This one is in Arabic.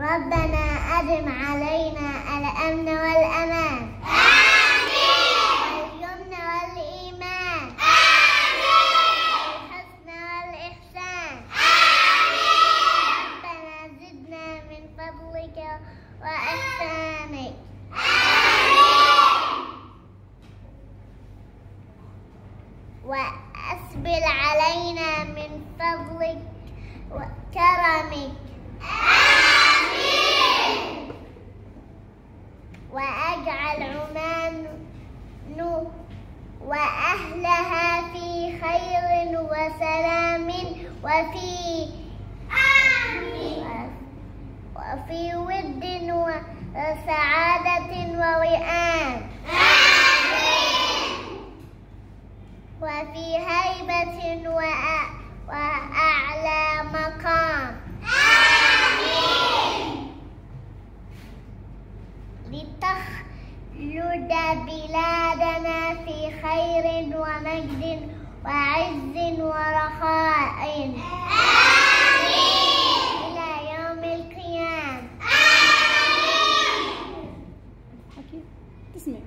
ربنا أدم علينا الأمن والأمان. واليمن والإيمان. والحسن والإحسان. ربنا زدنا من فضلك وإحسانك. وأسبل علينا من فضلك وكرمك. وأجعل عمان وأهلها في خير وسلام وفي وفي ود وسعادة ووئام. وفي هيبة وأ- تخلد بلادنا في خير ومجد وعز ورخاء. آمين. إلى يوم القيامة. آمين. تسمع